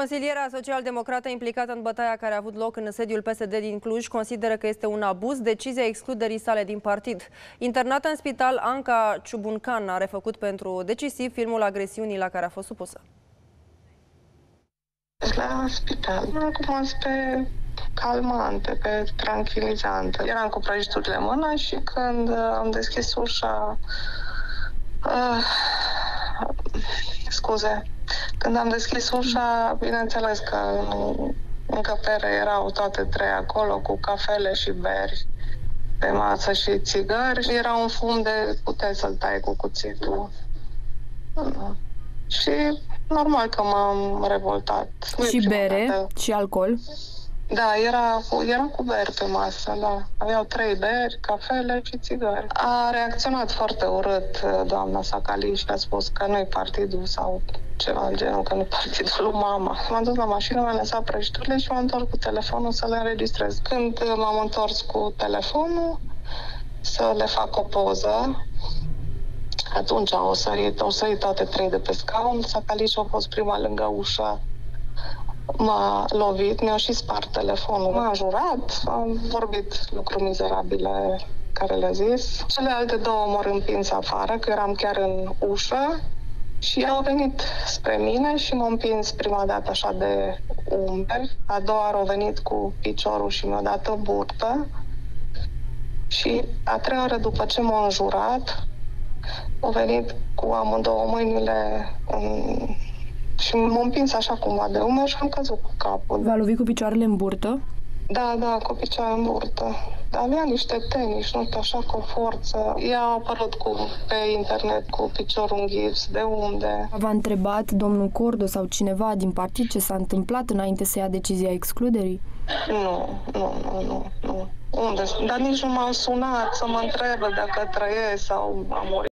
Consiliera social-democrată implicată în bătaia care a avut loc în sediul PSD din Cluj consideră că este un abuz decizia excluderii sale din partid. Internată în spital, Anca Ciubuncan a refăcut pentru decisiv filmul agresiunii la care a fost supusă. La spital, acum pe calmante, pe tranquilizante. Eram cu prăjiturile în mână și când am deschis ușa, uh, scuze, când am deschis ușa, bineînțeles că în încăpere erau toate trei acolo cu cafele și beri pe masă și țigări. Era un fum de puteai să-l tai cu cuțitul. Și normal că m-am revoltat. Și bere dată. și alcool? Da, era, era cu beri pe masă, da. Aveau trei beri, cafele și țigări. A reacționat foarte urât uh, doamna Sacali și a spus că nu-i partidul sau ceva în genul, că nu partidul lui mama. M-am dus la mașină, mi-am lăsat prăjiturile și m-am întors cu telefonul să le înregistrez. Când m-am întors cu telefonul să le fac o poză, atunci au sărit, au sărit toate trei de pe scaun. Sacali și a fost prima lângă ușă m-a lovit, mi-a și spart telefonul. M-a jurat, am vorbit lucruri mizerabile care le-a zis. Celelalte două m-au împins afară, că eram chiar în ușă și au venit spre mine și m-au împins prima dată așa de umeri. A doua au venit cu piciorul și mi-a dat o burtă. Și a treia oară după ce m-au înjurat, au venit cu amândouă mâinile în și m-am împins așa cumva de umăr și am căzut cu capul. V-a lovit cu picioarele în burtă? Da, da, cu picioare în burtă. Dar avea niște tenis, nu știu, așa cu forță. Ea a apărut cu, pe internet cu piciorul în gips, de unde. V-a întrebat domnul Cordo sau cineva din partid ce s-a întâmplat înainte să ia decizia excluderii? Nu, nu, nu, nu, nu. Unde? Dar nici nu m-au sunat să mă întrebe dacă trăiesc sau am murit.